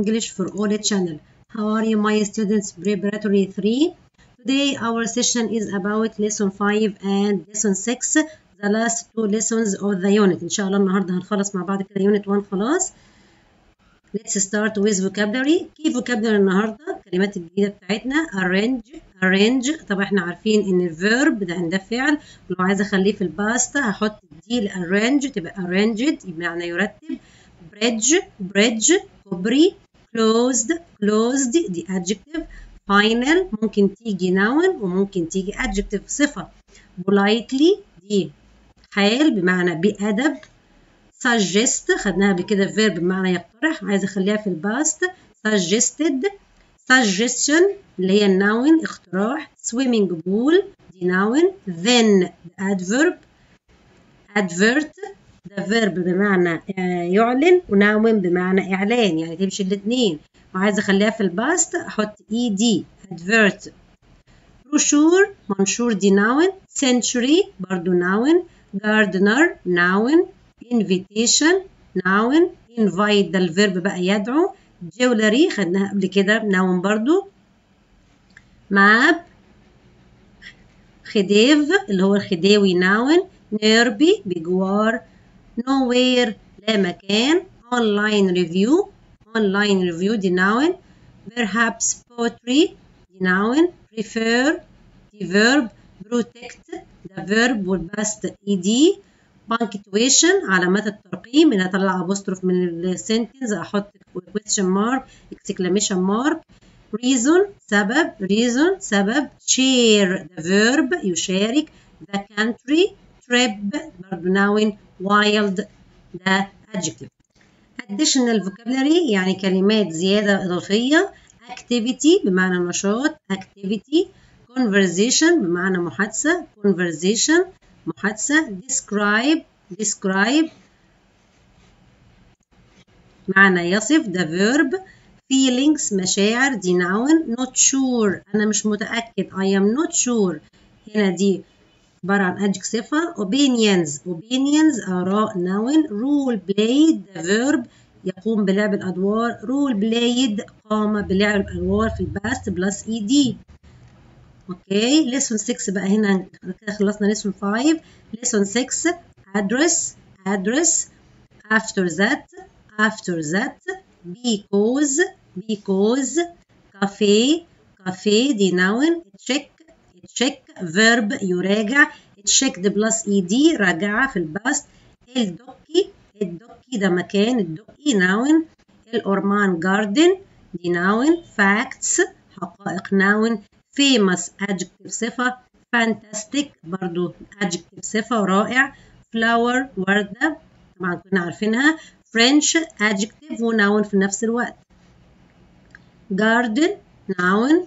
English for All channel. How are you my students preparatory 3? Today our session is about lesson 5 and lesson 6 the last two lessons of the unit. إن شاء الله النهاردة هنخلص مع بعض كده unit 1 خلاص. Let's start with vocabulary. key vocabulary النهاردة الكلمات الجديدة بتاعتنا arrange arrange طبعا إحنا عارفين ان ال verb ده ده فعل ولو عايزة اخليه في ال past هحط d arrange تبقى arranged بمعنى يرتب bridge bridge كوبري closed closed دي adjective final ممكن تيجي noun وممكن تيجي adjective صفة politely دي حال بمعنى بأدب suggest خدناها قبل كده verb بمعنى يقترح عايزة اخليها في ال past suggested suggestion اللي هي ال noun اقتراح swimming pool دي noun then adverb advert ده verb بمعنى يعلن و noun بمعنى إعلان يعني تمشي الاتنين وعايزة أخليها في ال past أحط ed advert. brochure منشور دي noun century برضو noun gardener noun invitation noun invite ده ال verb بقى يدعو. jewelry خدناها قبل كده noun برضو. map خديف اللي هو الخديوي noun نيربي بجوار. Nowhere لا مكان online review online review دي noun perhaps poetry دي noun prefer دي verb protect ده verb والباست ed punctuation علامات الترقيم ان اطلع apostrophe من السنتنس أحط question mark exclamation mark reason سبب reason سبب share the verb يشارك the country trip برضو noun wild ده adjective additional vocabulary يعني كلمات زيادة إضافية activity بمعنى نشاط activity conversation بمعنى محادثة conversation محادثة describe describe معنى يصف ده verb feelings مشاعر دي noun not sure أنا مش متأكد I am not sure هنا دي عبارة عن adjective صفة opinions opinions آراء noun role played verb يقوم بلعب الأدوار role played قام بلعب الأدوار في ال past plus ed okay lesson 6 بقى هنا كده خلصنا lesson 5 lesson 6 address address after that after that because because cafe cafe دي noun check check verb يراجع. Checked بلس ed راجعة في الباست. الدوكي الدوكي ده مكان. الدوكي noun. الأورمان garden. دي noun. Facts حقائق noun. Famous adjective صفة. Fantastic برضو adjective صفة. رائع. Flower وردة طبعا كنا عارفينها. French adjective وناون في نفس الوقت. Garden noun.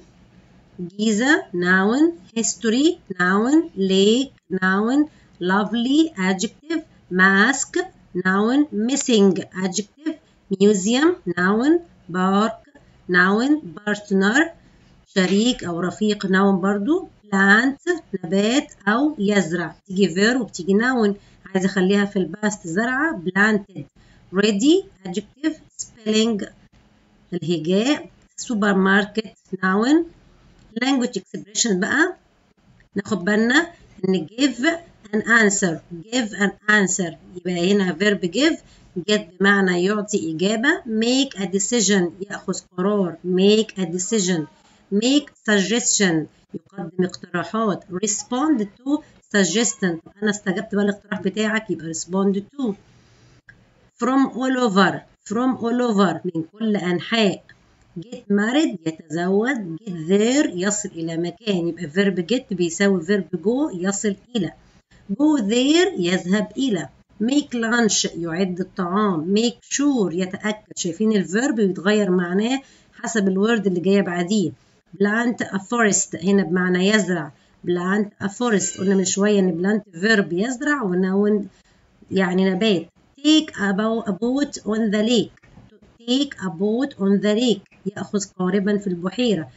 جيزة noun history noun lake noun lovely adjective mask noun missing adjective museum noun park noun partner شريك أو رفيق noun برضو plant نبات أو يزرع تيجي verb وبتيجي noun عايزة أخليها في ال past زرعة planted ready adjective spelling الهجاء market noun language expression بقى ناخد بالنا ان give an answer give an answer يبقى هنا verb give get بمعنى يعطي إجابة make a decision يأخذ قرار make a decision make suggestion يقدم اقتراحات respond to suggestion أنا استجبت بقى الاقتراح بتاعك يبقى respond to from all over from all over من كل أنحاء get married يتزوج get there يصل إلى مكان. يبقى verb get بيساوي verb go يصل إلى. go there يذهب إلى. make lunch يعد الطعام. make sure يتأكد. شايفين الفيرب بيتغير معناه حسب الورد اللي جاية بعديه. plant a forest. هنا بمعنى يزرع. plant a forest. قلنا من شوية إن plant verb يزرع ونون يعني نبات. take a boat on the lake. Take a boat on the lake. يأخذ قاربا في البحيرة.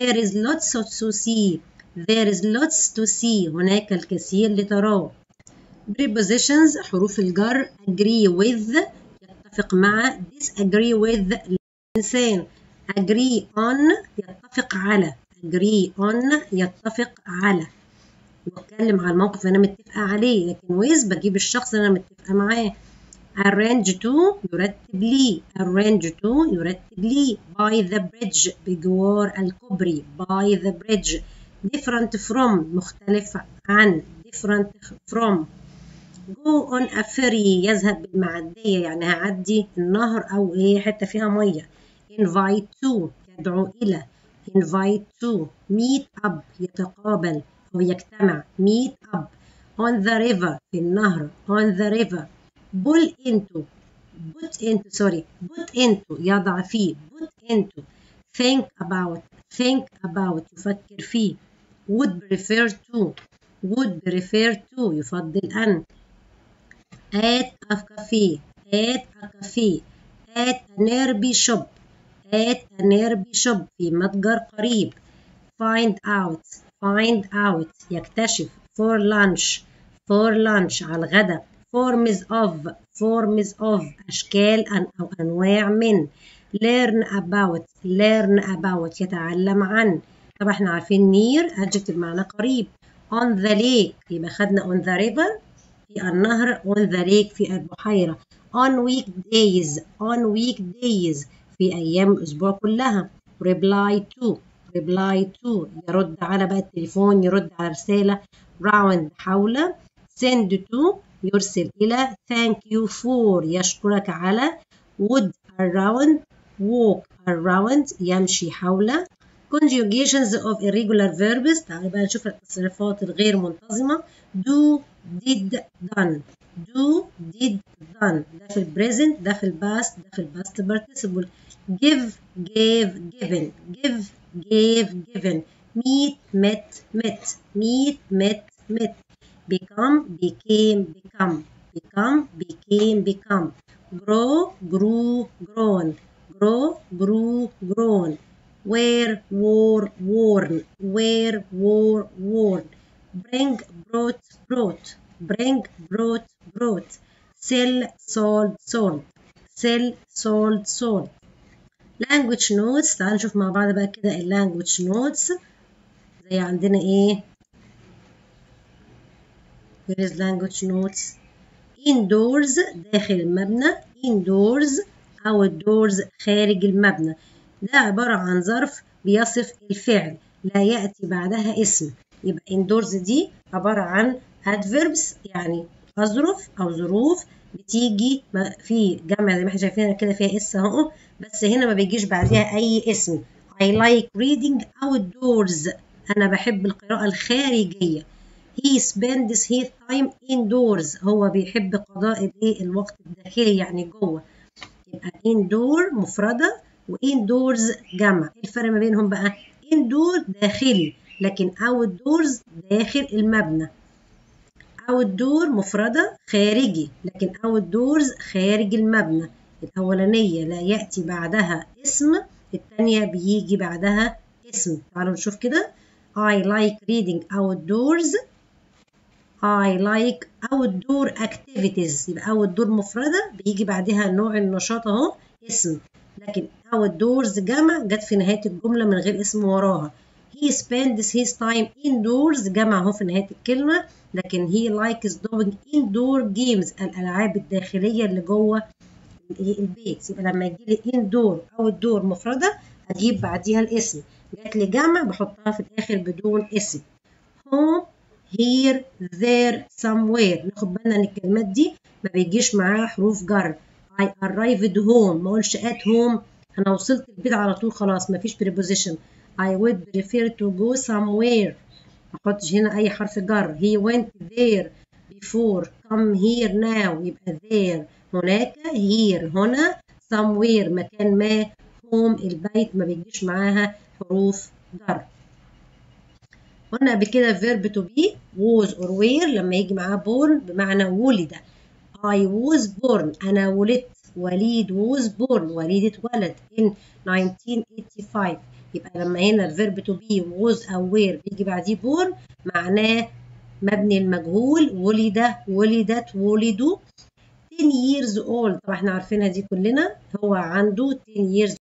There is lots to see. There is lots to see. هناك الكثير لتراه. Prepositions حروف الجر. Agree with. يتفق مع. Disagree with. إنسان agree on. يتفق على. Agree on. يتفق على. بتكلم على الموقف اللي أنا متفقة عليه. لكن with بجيب الشخص اللي أنا متفقة معاه. Arrange to يرتب لي arrange to يرتب لي by the bridge بجوار الكوبري by the bridge different from مختلف عن different from go on a ferry يذهب بالمعدية يعني هعدي النهر أو إيه حتة فيها مية invite to يدعو إلى invite to meet up يتقابل أو يجتمع meet up on the river في النهر on the river pull into put into sorry put into يضع فيه put into think about think about يفكر فيه would prefer to would prefer to يفضل أن at a cafe at a cafe at a nearby shop at a nearby shop في متجر قريب find out find out يكتشف for lunch for lunch على الغدا forms of forms of أشكال أن أو أنواع من learn about learn about يتعلم عن طبعا إحنا عارفين near adjective معنى قريب on the lake يبقى خدنا on the river في النهر on the lake في البحيرة on weekdays on weekdays في أيام الأسبوع كلها reply to reply to يرد على بقى التليفون يرد على رسالة round حول send to يرسل إلى thank you for يشكرك على would around walk around يمشي حول conjugations of irregular verbs تعالوا بقى نشوف التصرفات الغير منتظمة do did done do did done ده في البريزنت ده في الباست ده في الباست participle give gave given give gave given meet met met meet met met become became become become became become grow grew grown grow grew grown wear wore worn wear wore worn bring brought brought bring brought brought sell sold sold sell sold sold language notes تعالوا نشوف مع بعض بقى كده اللانجوج نوتس زي عندنا ايه Here is language notes. Indoors داخل المبنى. Indoors outdoors خارج المبنى. ده عبارة عن ظرف بيصف الفعل. لا يأتي بعدها اسم. يبقى indoors دي عبارة عن adverbs يعني أظرف أو ظروف بتيجي في جمع زي ما إحنا شايفين كده فيها اس اهو. بس هنا ما بيجيش بعدها أي اسم. I like reading outdoors. أنا بحب القراءة الخارجية. He spends his time indoors. هو بيحب قضاء الايه الوقت الداخلي يعني جوه. يبقى indoor مفردة وindoors جمع إيه الفرق ما بينهم بقى؟ indoor داخلي لكن outdoors داخل المبنى. outdoor مفردة خارجي لكن outdoors خارج المبنى. الأولانية لا يأتي بعدها اسم الثانية بيجي بعدها اسم. تعالوا نشوف كده. I like reading outdoors. I like outdoor activities. يبقى outdoor مفردة. بيجي بعدها نوع النشاط أهو اسم. لكن outdoors جمع جت في نهاية الجملة من غير اسم وراها. He spends his time indoors. جمع أهو في نهاية الكلمة. لكن he likes doing indoor games. الألعاب الداخلية اللي جوه البيت. يبقى لما يجي لي indoor outdoor مفردة أجيب بعديها الاسم. جات لي جمع بحطها في الآخر بدون اسم. Home here there somewhere. ناخد بالنا إن الكلمات دي ما بيجيش معاها حروف جر. I arrived home. ما اقولش at home. أنا وصلت البيت على طول خلاص. ما فيش preposition. I would prefer to go somewhere. ما احطش هنا أي حرف جر. He went there before. Come here now. يبقى there. هناك here. هنا somewhere. مكان ما. Home. البيت. ما بيجيش معاها حروف جر. قلنا قبل كده verb to be was or were لما يجي معاه born بمعنى ولد. I was born. أنا ولدت. وليد was born. وليد اتولد in 1985 يبقى لما هنا الverb to be was أو were بيجي بعديه born معناه مبني المجهول. ولد ولدت ولدوا 10 years old. طبعا إحنا عارفينها دي كلنا. هو عنده 10 years.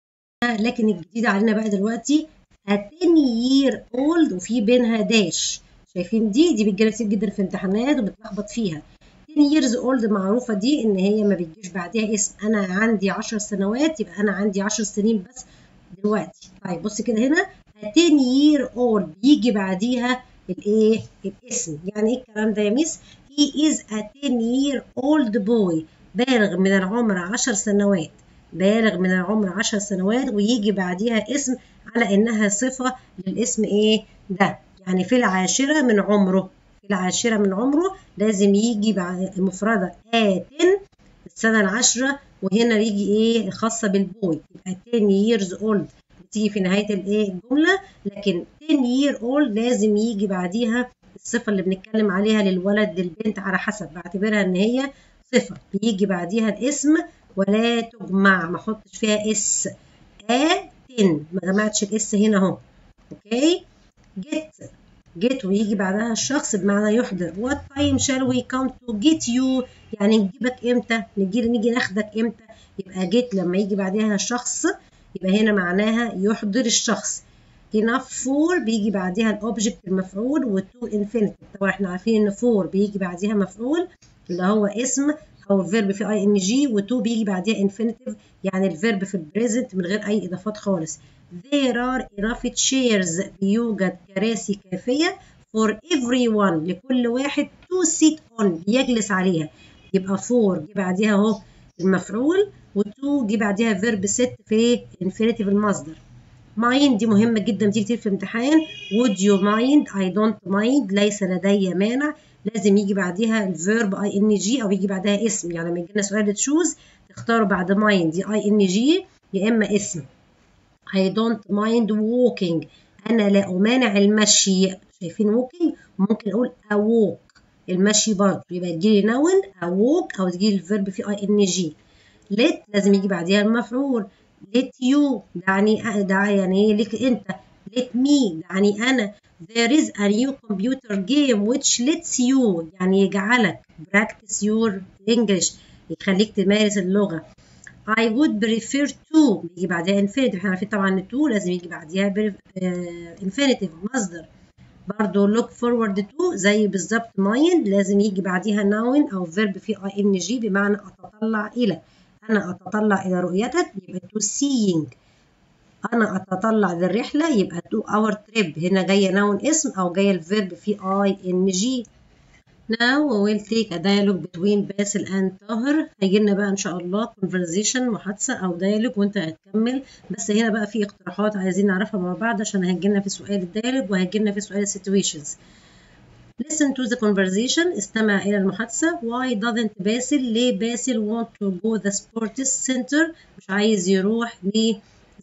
لكن الجديد علينا بقى دلوقتي a 10 year old وفي بينها داش. شايفين دي؟ دي بتجيلك كتير جدا في امتحانات وبتلخبط فيها. 10 years old معروفة دي إن هي ما بتجيش بعدها اسم. أنا عندي 10 سنوات يبقى أنا عندي 10 سنين بس دلوقتي. طيب بص كده هنا. 10 year old بيجي بعديها الإيه؟ الاسم. يعني إيه الكلام ده يا ميس؟ He is a 10 year old boy. بالغ من العمر 10 سنوات. بالغ من العمر 10 سنوات ويجي بعديها اسم على إنها صفة للاسم إيه؟ ده. يعني في العاشرة من عمره. في العاشرة من عمره لازم يجي بعد المفردة آت السنة العاشرة وهنا يجي إيه؟ الخاصة بال boy. يبقى 10 years old. بتيجي في نهاية الإيه؟ الجملة. لكن 10 year old لازم يجي بعديها الصفة اللي بنتكلم عليها للولد للبنت على حسب. بعتبرها إن هي صفة. بيجي بعديها الاسم ولا تجمع. ما أحطش فيها s. آتن ما جمعتش ال s هنا اهو. okay؟ get get ويجي بعدها الشخص بمعنى يحضر. what time shall we come to get you يعني نجيبك إمتى؟ نجي نيجي ناخدك إمتى؟ يبقى get لما يجي بعدها الشخص يبقى هنا معناها يحضر الشخص. enough for بيجي بعدها ال object المفعول و to infinitive طبعا إحنا عارفين إن for بيجي بعدها مفعول اللي هو اسم أو ال verb في ing و to بيجي بعدها infinitive يعني ال verb في ال present من غير أي إضافات خالص. There are enough chairs. بيوجد كراسي كافية for everyone. لكل واحد to sit on. بيجلس عليها. يبقى for جه بعديها أهو المفعول. و to جه بعديها verb sit في infinitive المصدر. Mind دي مهمة جدا. بتيجي كتير في امتحان. Would you mind? I don't mind. ليس لدي مانع. لازم يجي بعديها ال verb ing أو يجي بعدها اسم. يعني لما يجي لنا سؤال choose تختاروا بعد mind. دي ing يا إما اسم. I don't mind walking. أنا لا أمانع المشي. شايفين walking ممكن أقول a walk المشي برضه. يبقى تجيلي noun a walk أو تجيلي ال verb في ing let لازم يجي بعديها المفعول. Let you. يعني ده يعني إيه ليك أنت. Let me. يعني أنا. There is a new computer game which lets you. يعني يجعلك. Practice your English. يخليك تمارس اللغة. I would prefer to. بيجي بعدها infinitive إحنا عارفين طبعا إن to لازم يجي بعدها infinitive مصدر. برضه look forward to. زي بالظبط mind. لازم يجي بعديها noun أو verb في ing بمعنى أتطلع إلى. أنا أتطلع إلى رؤيتك. يبقى to seeing. أنا أتطلع للرحلة يبقى to our trip. هنا جاية noun اسم أو جاية الفيرب في ing. Now we will take a dialogue between باسل and طاهر هيجي لنا بقى إن شاء الله conversation محادثة أو dialogue وأنت هتكمل. بس هنا بقى في اقتراحات عايزين نعرفها مع بعض عشان هيجي لنا في سؤال ال dialogue وهيجي لنا في سؤال situations. Listen to the conversation استمع إلى المحادثة. Why doesn't باسل ليه باسل want to go the sports center مش عايز يروح ل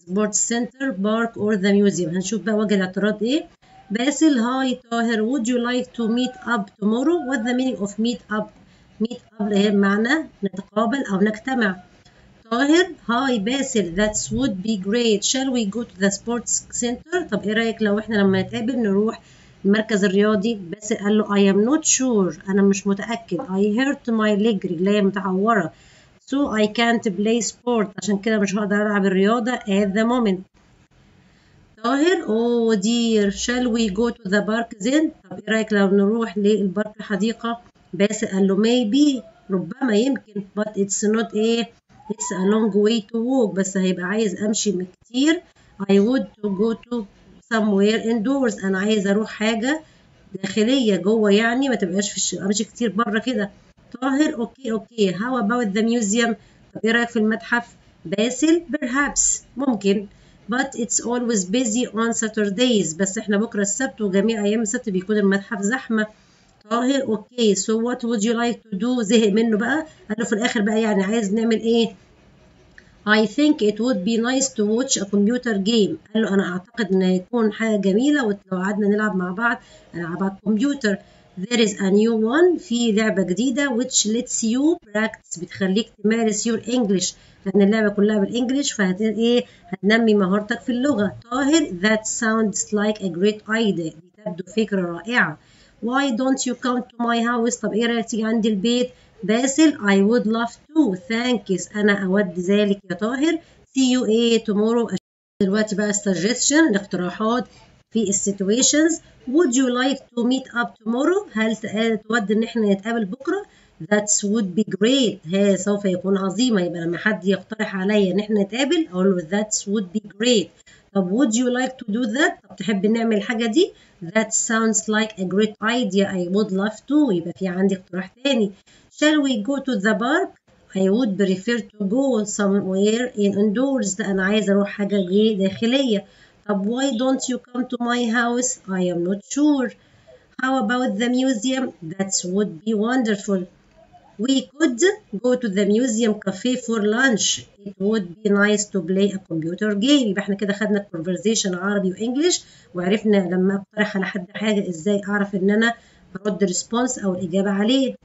sports center park or the museum هنشوف بقى وجه الاعتراض إيه. باسل hi طاهر would you like to meet up tomorrow what the meaning of meet up. Meet up هي معنى نتقابل أو نجتمع. طاهر هاي باسل that would be great. Shall we go to the sports center طب إيه رأيك لو إحنا لما نتقابل نروح المركز الرياضي؟ باسل قال له I am not sure. أنا مش متأكد. I hurt my leg رجليا متعورة. So I can't play sport. عشان كده مش هقدر ألعب الرياضة at the moment. طاهر. Oh dear. Shall we go to the park then? طب إيه رأيك لو نروح للبارك الحديقة؟ باسل قال له maybe. ربما يمكن. But it's not a it's a long way to walk. بس هيبقى عايز أمشي كتير. I would to go to somewhere indoors. أنا عايز أروح حاجة داخلية جوه يعني. ما تبقاش في الش... أمشي كتير بره كده. طاهر. okay okay. How about the museum طب إيه رأيك في المتحف؟ باسل؟ perhaps. ممكن. But it's always busy on Saturdays. بس إحنا بكرة السبت وجميع أيام السبت بيكون المتحف زحمة. طاهر. أوكي. So what would you like to do زهق منه بقى. قال له في الآخر بقى يعني عايز نعمل إيه؟ I think it would be nice to watch a computer game. قال له أنا أعتقد إن هيكون حاجة جميلة. ولو قعدنا نلعب مع بعض ألعاب على الكمبيوتر. There is a new one في لعبة جديدة which lets you practice. بتخليك تمارس your English. لأن اللعبة كلها بالإنجلش فهت إيه هتنمي مهارتك في اللغة. طاهر that sounds like a great idea. دي تبدو فكرة رائعة. Why don't you come to my house? طب إيه رأيك تيجي عندي البيت؟ باسل I would love to. Thanks أنا أود ذلك يا طاهر. See you إيه tomorrow. دلوقتي بقى suggestion الاقتراحات في situations would you like to meet up tomorrow هل تود ان إحنا نتقابل بكره that would be great هذا سوف يكون عظيما يبقى لما حد يقترح عليا ان إحنا نتقابل أقول له that would be great طب would you like to do that طب تحب نعمل الحاجة دي that sounds like a great idea I would love to يبقى في عندي اقتراح تاني shall we go to the park I would prefer to go somewhere in indoors ده أنا عايزة أروح حاجة داخلية طب why don't you come to my house I am not sure how about the museum that would be wonderful we could go to the museum cafe for lunch it would be nice to play a computer game يبقى إحنا كده خدنا conversation عربي و English وعرفنا لما اقترح على حد حاجة إزاي اعرف ان أنا ارد response أو الاجابة عليه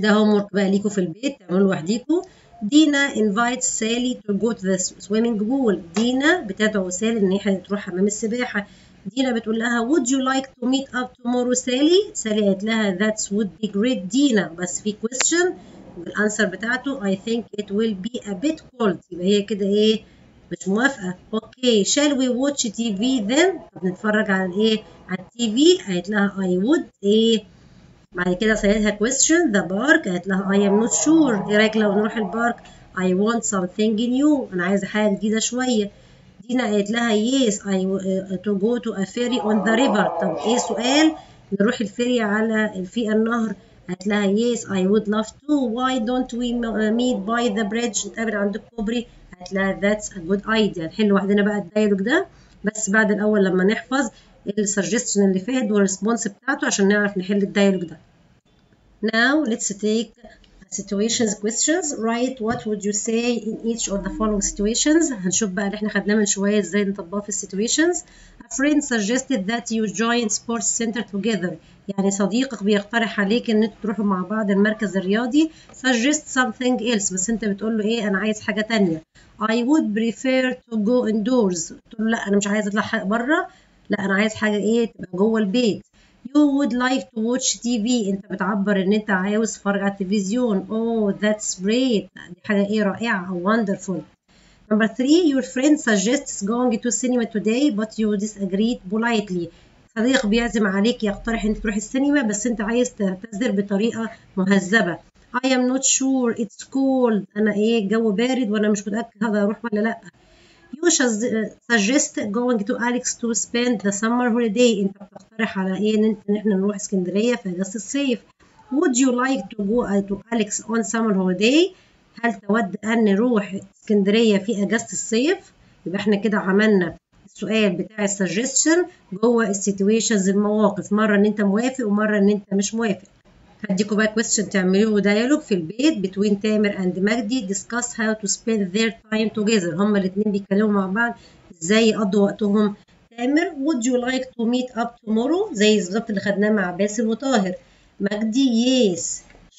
ده work بقى ليكوا في البيت تعملوا لوحديكوا دينا invites سالي to go to the swimming pool. دينا بتدعو سالي إن هي تروح حمام السباحة. دينا بتقول لها would you like to meet up tomorrow سالي? سالي قالت لها that would be great دينا. بس في question وال answer بتاعته I think it will be a bit cold. يبقى هي كده إيه مش موافقة. okay shall we watch TV then? طب نتفرج على إيه على ال TV قالت لها I would. إيه بعد كده سألتها question the park قالت لها I am not sure. إيه رأيك لو نروح ال park I want something new. أنا عايزة حاجة جديدة شوية. دينا قالت لها yes I to go to a ferry on the river. طب إيه سؤال نروح ال ferry على في النهر. قالت لها yes I would love to. Why don't we meet by the bridge? نتقابل عند الكوبري. قالت لها that's a good idea. نحل لوحدنا بقى ال dialogue ده. بس بعد الأول لما نحفظ ال suggestion اللي فات وال response بتاعته عشان نعرف نحل ال dialogue ده. Now let's take situations questions. Write what would you say in each of the following situations. هنشوف بقى اللي إحنا خدناه من شوية إزاي نطبقه في situations. A friend suggested that you join sports center together. يعني صديقك بيقترح عليك ان أنتوا تروحوا مع بعض المركز الرياضي. Suggest something else. بس انت بتقول له إيه؟ أنا عايز حاجة تانية. I would prefer to go indoors. تقول له لا أنا مش عايز اطلع بره. لا أنا عايز حاجة إيه؟ تبقى جوه البيت. You would like to watch TV أنت بتعبر إن أنت عاوز تتفرج على التلفزيون. Oh that's great. دي حاجة إيه؟ رائعة. أو wonderful. Number three your friend suggests going to cinema today but you disagree politely. صديق بيعزم عليك يقترح أنت تروح السينما بس أنت عايز تعتذر بطريقة مهذبة. I am not sure. It's cold. أنا إيه؟ الجو بارد وأنا مش متأكد هذا أروح ولا لأ. You suggest going to Alex to spend the summer holiday انت بتقترح على إيه ان انت ان إحنا نروح اسكندريه في اجازه الصيف Would you like to go to Alex on summer holiday? هل تود أن نروح اسكندريه في اجازه الصيف؟ يبقى إحنا كده عملنا السؤال بتاع ال suggestion جوه ال situations المواقف. مرة إن أنت موافق ومرة إن أنت مش موافق. هديكوا بقى question تعملوا dialogue في البيت between تامر and مجدي discuss how to spend their time together. هما الاتنين بيتكلموا مع بعض إزاي يقضوا وقتهم. تامر would you like to meet up tomorrow? زي بالظبط اللي خدناه مع باسل وطاهر. مجدي yes.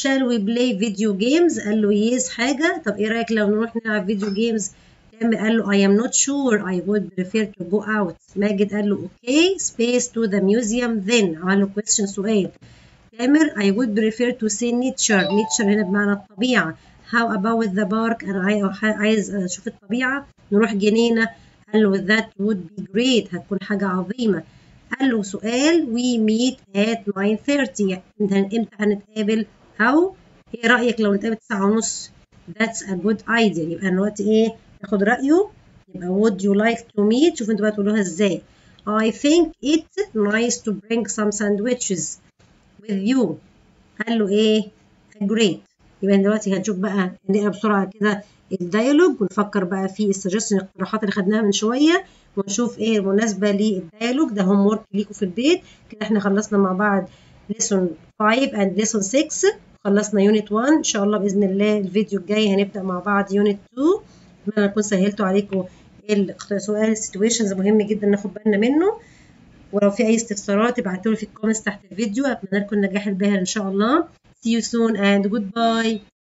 Shall we play video games? قال له yes حاجة. طب إيه رأيك لو نروح نلعب فيديو جيمز تامر قال له I am not sure. I would prefer to go out. ماجد قال له okay. Space to the museum then. عمل له question سؤال. تامر I would prefer to see nature. Nature هنا بمعنى الطبيعة. How about the park? أنا عايز أشوف الطبيعة. نروح جنينة. قال له that would be great. هتكون حاجة عظيمة. قال له سؤال. We meet at 9:30 إمتى هنتقابل؟ أو إيه رأيك لو نتقابل تسعة ونص؟ That's a good idea. يبقى دلوقتي إيه؟ ناخد رأيه. يبقى would you like to meet? شوف أنتوا بقى تقولوها إزاي. I think it's nice to bring some sandwiches. With you. قال له إيه great. يبقى دلوقتي هنشوف بقى نقرا بسرعة كده الديالوج ونفكر بقى في السجستشن الاقتراحات اللي خدناها من شوية ونشوف إيه المناسبة لل dialogue ده homework ليكم في البيت. كده إحنا خلصنا مع بعض lesson 5 and lesson 6 خلصنا unit 1 إن شاء الله بإذن الله الفيديو الجاي هنبدأ مع بعض unit 2 أتمنى أكون سهلتوا عليكم سؤال ال situations مهم جدا ناخد بالنا منه. ولو في أي استفسارات ابعتوا لي في ال comments تحت الفيديو. أتمنى لكم النجاح الباهر إن شاء الله. See you soon and goodbye.